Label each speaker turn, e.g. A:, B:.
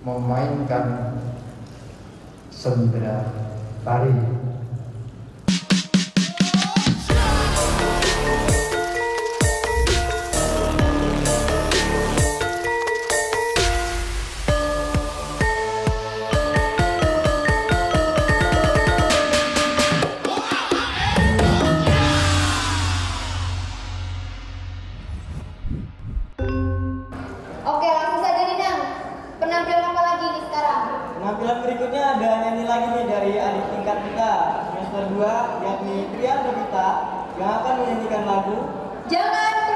A: memainkan sendera tari.
B: 2 yakni Trian Novita yang akan menyanyikan lagu
C: Jangan